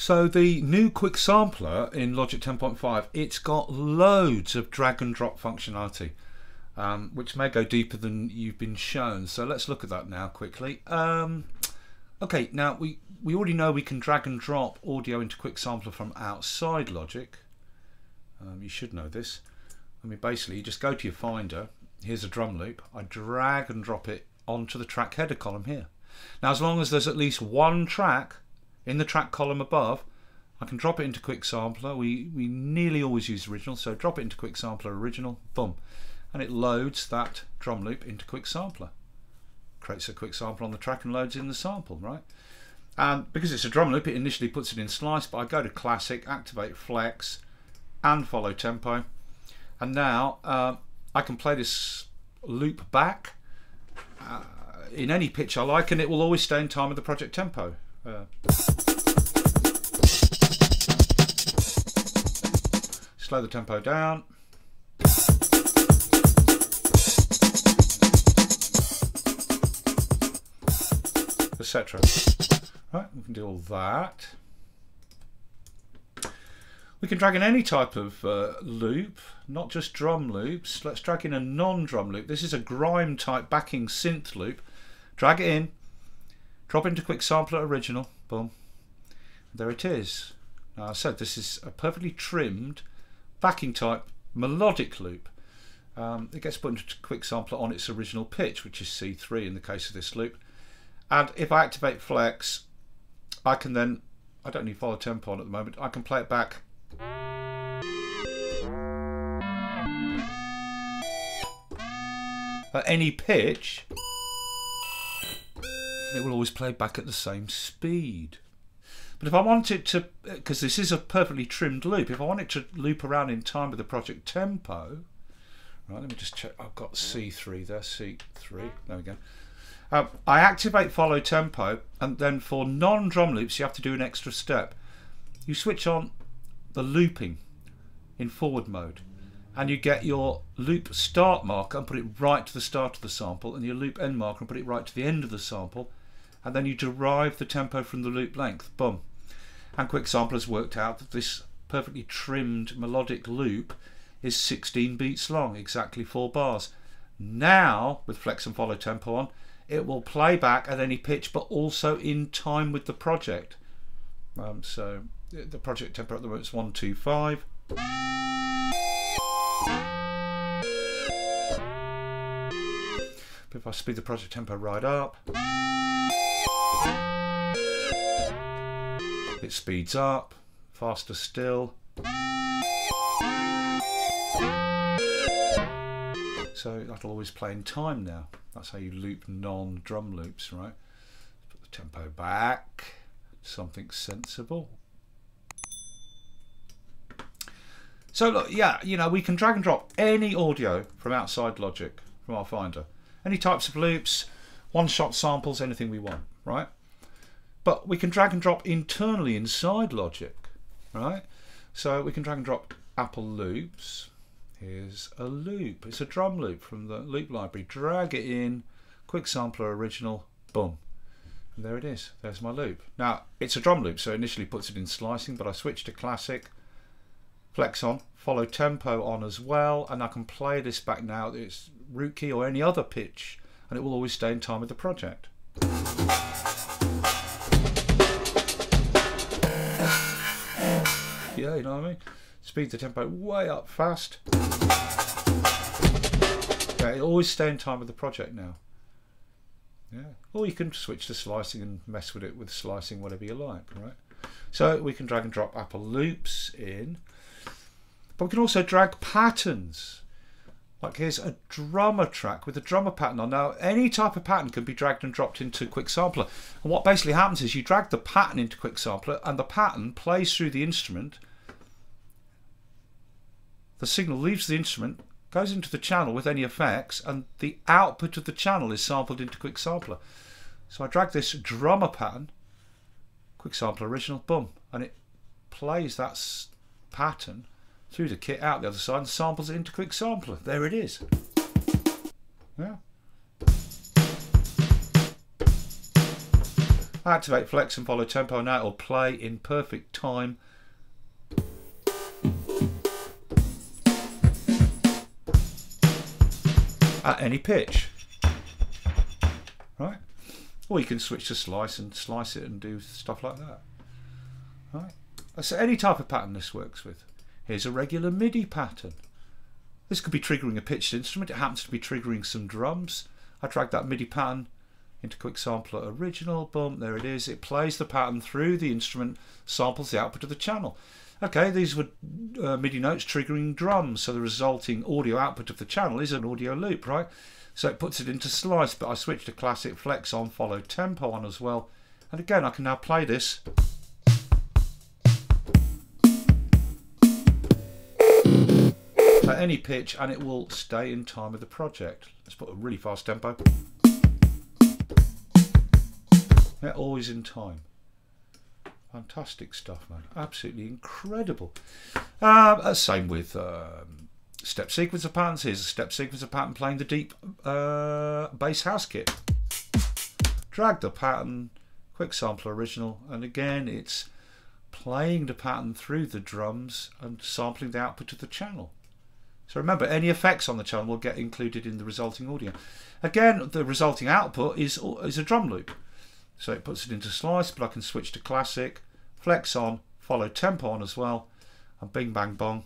So the new quick sampler in Logic 10.5, it's got loads of drag and drop functionality, um, which may go deeper than you've been shown. So let's look at that now quickly. Um, okay, now we, we already know we can drag and drop audio into quick sampler from outside Logic. Um, you should know this. I mean, basically, you just go to your Finder. Here's a drum loop. I drag and drop it onto the track header column here. Now, as long as there's at least one track in the track column above, I can drop it into Quick Sampler. We, we nearly always use original, so drop it into Quick Sampler original, boom. And it loads that drum loop into Quick Sampler. Creates a Quick Sampler on the track and loads in the sample, right? And because it's a drum loop, it initially puts it in slice, but I go to Classic, activate Flex, and follow tempo. And now uh, I can play this loop back uh, in any pitch I like, and it will always stay in time with the project tempo. Uh, slow the tempo down. Etc. Right, we can do all that. We can drag in any type of uh, loop, not just drum loops. Let's drag in a non-drum loop. This is a grime type backing synth loop. Drag it in, Drop into Quick Sampler Original. Boom. There it is. Now I said this is a perfectly trimmed backing type melodic loop. Um, it gets put into Quick Sampler on its original pitch, which is C3 in the case of this loop. And if I activate Flex, I can then, I don't need follow tempo on at the moment, I can play it back. At any pitch, it will always play back at the same speed. But if I want it to, because this is a perfectly trimmed loop, if I want it to loop around in time with the project tempo, right, let me just check, I've got C3 there, C3, there we go. Um, I activate follow tempo, and then for non-drum loops, you have to do an extra step. You switch on the looping in forward mode, and you get your loop start marker and put it right to the start of the sample, and your loop end marker and put it right to the end of the sample, and then you derive the tempo from the loop length. Boom. And Quick has worked out that this perfectly trimmed melodic loop is 16 beats long, exactly four bars. Now, with Flex and Follow Tempo on, it will play back at any pitch, but also in time with the project. Um, so the project tempo at the moment is 125. But if I speed the project tempo right up, it speeds up, faster still. So that'll always play in time now. That's how you loop non-drum loops, right? Put the tempo back, something sensible. So look, yeah, you know, we can drag and drop any audio from outside Logic, from our Finder. Any types of loops, one-shot samples, anything we want, right? But we can drag and drop internally inside Logic, right? So we can drag and drop Apple loops. Here's a loop. It's a drum loop from the loop library. Drag it in, quick sampler original, boom. And there it is. There's my loop. Now, it's a drum loop, so initially puts it in slicing, but I switch to classic, flex on, follow tempo on as well, and I can play this back now. It's root key or any other pitch and it will always stay in time with the project. Yeah, you know what I mean? Speed the tempo way up fast. Yeah, it always stay in time with the project now. Yeah. Or you can switch to slicing and mess with it with slicing, whatever you like, right? So we can drag and drop Apple loops in. But we can also drag patterns. Like here's a drummer track with a drummer pattern on. Now any type of pattern can be dragged and dropped into Quick Sampler. And what basically happens is you drag the pattern into Quick Sampler and the pattern plays through the instrument. The signal leaves the instrument, goes into the channel with any effects, and the output of the channel is sampled into Quick Sampler. So I drag this drummer pattern, Quick Sampler original, boom, and it plays that pattern through the kit out the other side and samples it into Quick Sampler. There it is. Yeah. Activate flex and follow tempo. Now it'll play in perfect time. At any pitch. Right? Or you can switch to slice and slice it and do stuff like that. Right? So any type of pattern this works with. Here's a regular MIDI pattern. This could be triggering a pitched instrument. It happens to be triggering some drums. I drag that MIDI pattern into Quick Sampler Original. Boom, there it is. It plays the pattern through the instrument, samples the output of the channel. Okay, these were uh, MIDI notes triggering drums, so the resulting audio output of the channel is an audio loop, right? So it puts it into slice, but I switched to classic flex on, follow tempo on as well. And again, I can now play this. At any pitch and it will stay in time with the project. Let's put a really fast tempo. They're always in time. Fantastic stuff, man. Absolutely incredible. Uh, same with um, step sequencer patterns. Here's a step sequencer pattern playing the deep uh, bass house kit. Drag the pattern, quick sample original, and again it's playing the pattern through the drums and sampling the output of the channel. So remember, any effects on the channel will get included in the resulting audio. Again, the resulting output is, is a drum loop. So it puts it into slice, but I can switch to classic, flex on, follow tempo on as well, and bing bang bong.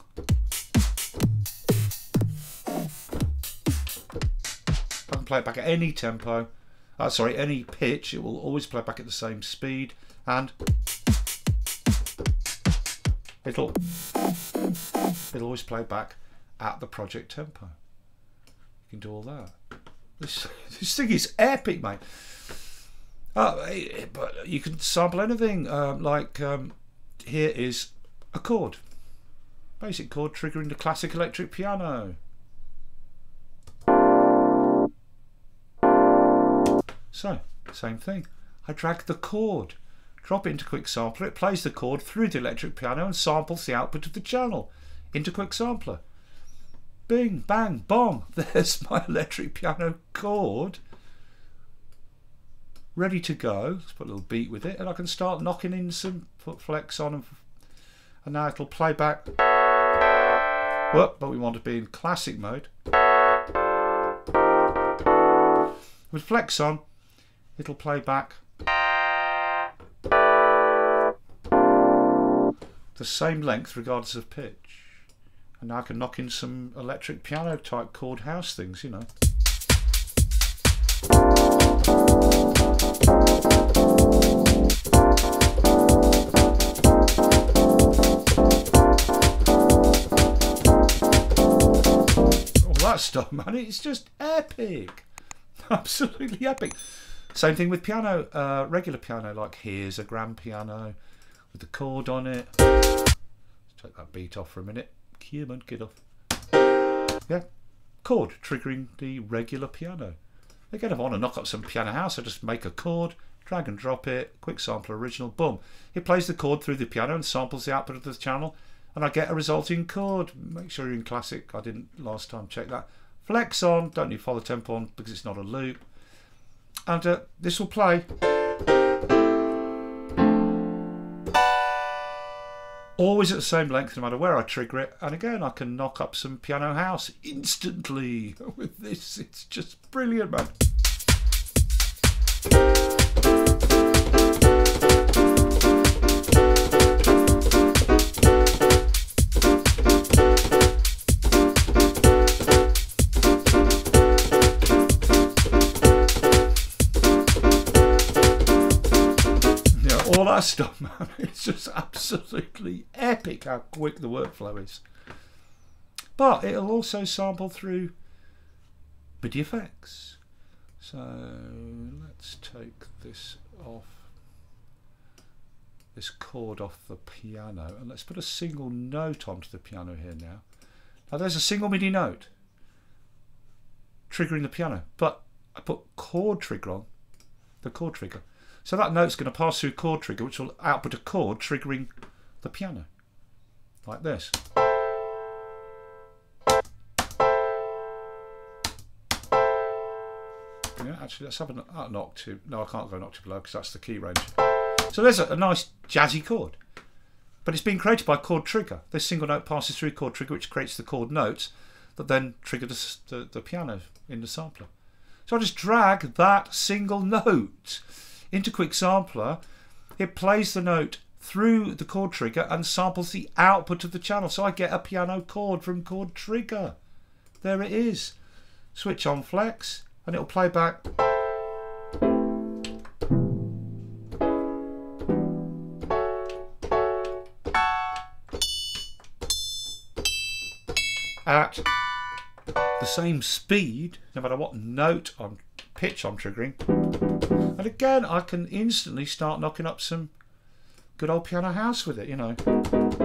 I can play it back at any tempo, uh, sorry, any pitch, it will always play back at the same speed, and it'll, it'll always play back at the project tempo. You can do all that. This, this thing is epic, mate. Uh, but you can sample anything. Um, like um, here is a chord, basic chord triggering the classic electric piano. So, same thing. I drag the chord, drop it into Quick Sampler. It plays the chord through the electric piano and samples the output of the channel into Quick Sampler. Bing, bang, bong. There's my electric piano chord ready to go. Let's put a little beat with it, and I can start knocking in some foot flex on, and, and now it'll play back. Well, but we want to be in classic mode. With flex on, it'll play back the same length regardless of pitch. And now I can knock in some electric piano type chord house things, you know. Stuff, man. It's just epic. Absolutely epic. Same thing with piano, uh, regular piano, like here's a grand piano with the chord on it. Let's take that beat off for a minute. Come on, get off. Yeah, chord triggering the regular piano. Again, if I want to knock up some piano house, I just make a chord, drag and drop it, quick sample original, boom. It plays the chord through the piano and samples the output of the channel and I get a resulting chord. Make sure you're in classic. I didn't last time check that. Flex on, don't need follow tempo on because it's not a loop. And uh, this will play. Always at the same length no matter where I trigger it. And again, I can knock up some piano house instantly with this. It's just brilliant, man. Man. It's just absolutely epic how quick the workflow is. But it'll also sample through MIDI effects. So let's take this off, this chord off the piano, and let's put a single note onto the piano here now. Now there's a single MIDI note triggering the piano, but I put chord trigger on, the chord trigger. So that note's going to pass through chord trigger, which will output a chord triggering the piano, like this. Yeah. Actually, let's have an, an octave. No, I can't go an octave low because that's the key range. So there's a, a nice jazzy chord. But it's been created by chord trigger. This single note passes through chord trigger, which creates the chord notes that then trigger the, the, the piano in the sampler. So I just drag that single note into Quick Sampler. It plays the note through the chord trigger and samples the output of the channel. So I get a piano chord from chord trigger. There it is. Switch on flex and it'll play back. At the same speed, no matter what note on pitch I'm triggering. And again, I can instantly start knocking up some good old piano house with it, you know.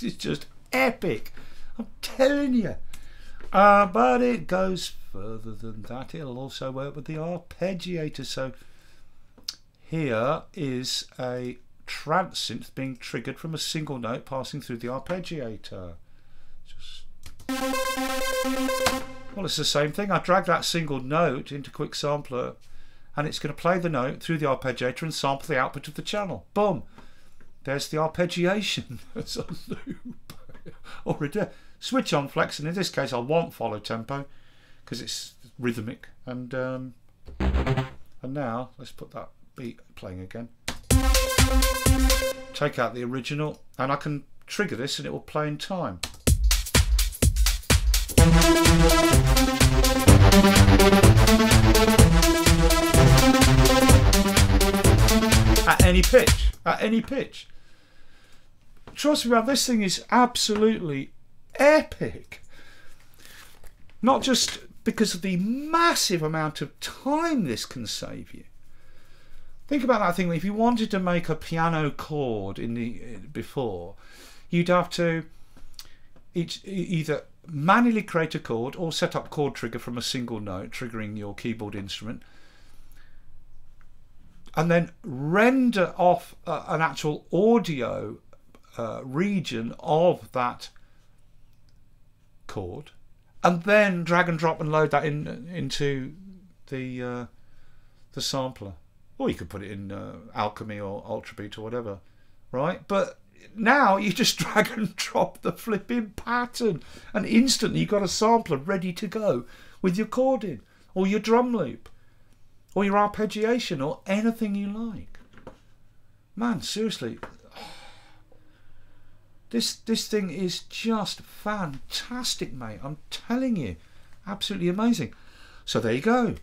This is just epic. I'm telling you. Uh, but it goes further than that. It'll also work with the arpeggiator. So here is a trance synth being triggered from a single note passing through the arpeggiator. Just well, it's the same thing. I drag that single note into Quick Sampler and it's going to play the note through the arpeggiator and sample the output of the channel. Boom there's the arpeggiation. As a loop. Or a switch on flex and in this case I want follow tempo because it's rhythmic. And um, and now let's put that beat playing again. Take out the original and I can trigger this and it will play in time any pitch at any pitch. Trust me, man, this thing is absolutely epic. Not just because of the massive amount of time this can save you. Think about that thing. If you wanted to make a piano chord in the eh, before, you'd have to each, either manually create a chord or set up chord trigger from a single note, triggering your keyboard instrument, and then render off uh, an actual audio uh, region of that chord and then drag and drop and load that in into the uh, the sampler. Or you could put it in uh, alchemy or ultrabeat or whatever right? But now you just drag and drop the flipping pattern and instantly you've got a sampler ready to go with your chording or your drum loop or your arpeggiation or anything you like. Man, seriously, this this thing is just fantastic, mate. I'm telling you, absolutely amazing. So there you go.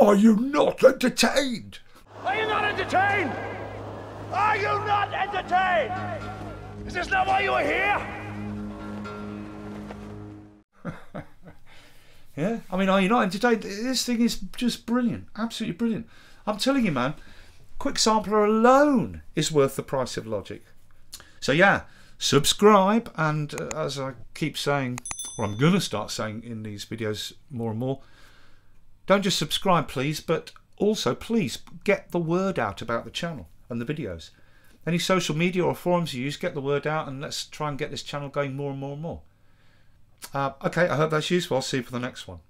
Are you not entertained? Are you not entertained? Are you not entertained? Is this not why you are here? Yeah, I mean, are you not entertained? This thing is just brilliant, absolutely brilliant. I'm telling you, man, Quick Sampler alone is worth the price of Logic. So yeah, subscribe, and uh, as I keep saying, or I'm gonna start saying in these videos more and more, don't just subscribe, please, but also please get the word out about the channel and the videos. Any social media or forums you use, get the word out, and let's try and get this channel going more and more and more. Uh, okay, I hope that's useful. I'll see you for the next one.